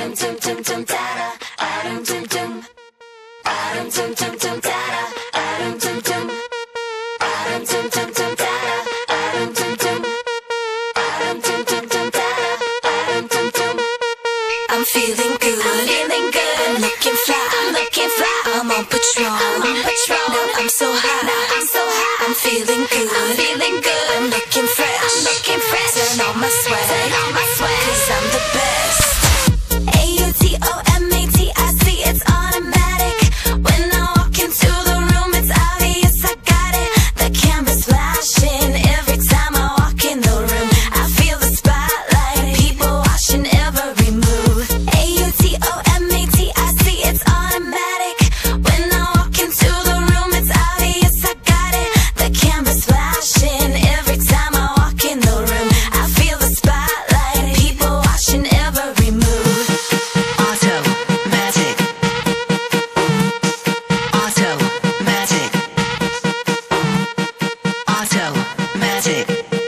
I'm feeling good. I'm feeling good. Looking fly. Looking fly. I'm on patrol. I'm on patrol. Now I'm so high. I'm so high. I'm feeling good. I'm feeling good. I'm looking fresh. I'm looking fresh. Turn on my swag. Turn on my magic.